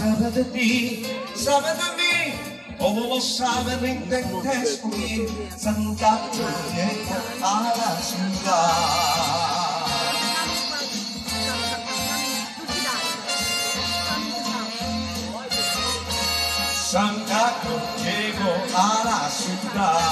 sabe de ti, sabe de mí, todo lo sabe, no intentes huir, Santa llega a la ciudad. Santiago llegó a la ciudad.